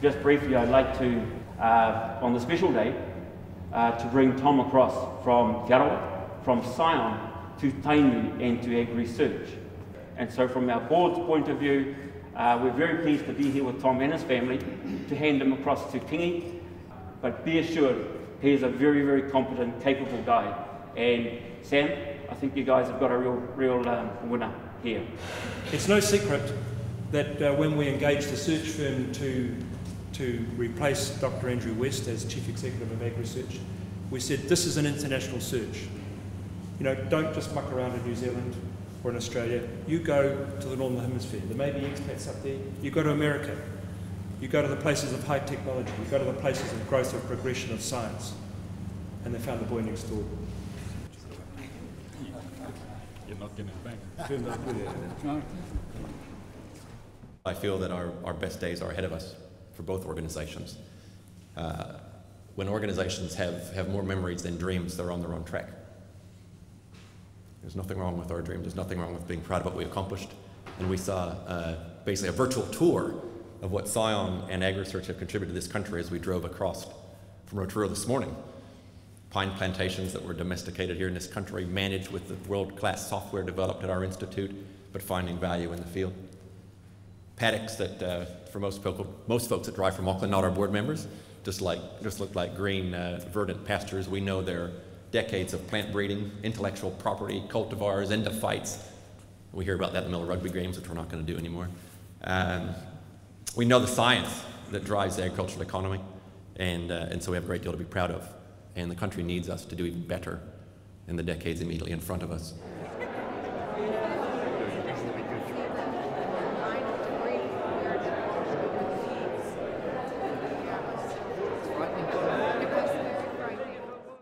just briefly, I'd like to, uh, on the special day, uh, to bring Tom across from Te from Scion to Tainui and to AgResearch. And so from our board's point of view, uh, we're very pleased to be here with Tom and his family to hand him across to Tingi. But be assured, he is a very, very competent, capable guy. And Sam, I think you guys have got a real, real um, winner here. It's no secret that uh, when we engaged the search firm to, to replace Dr. Andrew West as Chief Executive of AgResearch, we said this is an international search. You know, don't just muck around in New Zealand or in Australia. You go to the Northern Hemisphere. There may be expats up there. You go to America. You go to the places of high technology. You go to the places of growth of progression of science. And they found the boy next door. You're not getting it back. I feel that our, our best days are ahead of us for both organizations. Uh, when organizations have, have more memories than dreams, they're on the wrong track. There's nothing wrong with our dreams. There's nothing wrong with being proud of what we accomplished. And we saw uh, basically a virtual tour of what Scion and AgResearch have contributed to this country as we drove across from Rotorua this morning. Pine plantations that were domesticated here in this country, managed with the world-class software developed at our institute, but finding value in the field. Paddocks that, uh, for most, people, most folks that drive from Auckland, not our board members, just like just look like green, uh, verdant pastures. We know they're decades of plant breeding, intellectual property, cultivars, endophytes. We hear about that in the middle of rugby games, which we're not going to do anymore. Um, we know the science that drives the agricultural economy, and, uh, and so we have a great deal to be proud of. And the country needs us to do even better in the decades immediately in front of us.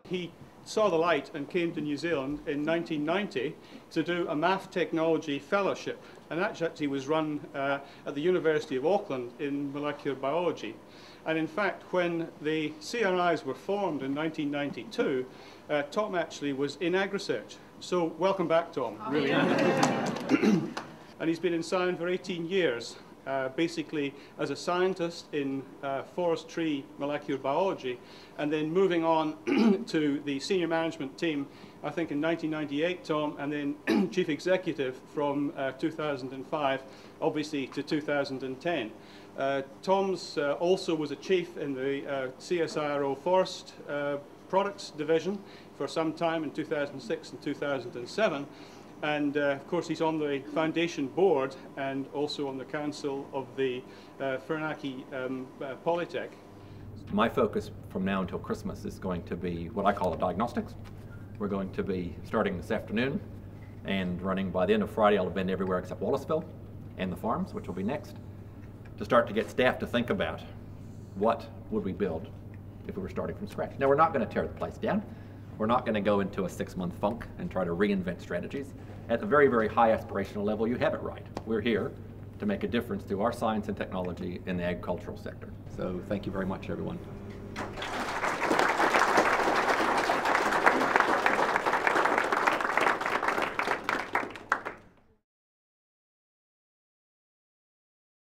He saw the light and came to New Zealand in 1990 to do a math technology fellowship. And that actually was run uh, at the University of Auckland in molecular biology. And in fact, when the CNIs were formed in 1992, uh, Tom actually was in AgResearch. So welcome back, Tom. Really. and he's been in Scion for 18 years. Uh, basically as a scientist in uh, forestry molecular biology, and then moving on to the senior management team, I think in 1998, Tom, and then chief executive from uh, 2005, obviously to 2010. Uh, Tom's also was a chief in the CSIRO Forest Products Division for some time in 2006 and 2007. And uh, of course, he's on the foundation board and also on the council of the uh, um, uh, Polytech. My focus from now until Christmas is going to be what I call a diagnostics. We're going to be starting this afternoon and running by the end of Friday. I'll have been everywhere except Wallaceville and the farms, which will be next, to start to get staff to think about what would we build if we were starting from scratch. Now, we're not going to tear the place down. We're not going to go into a six-month funk and try to reinvent strategies. At the very, very high aspirational level, you have it right. We're here to make a difference through our science and technology in the agricultural sector. So thank you very much, everyone.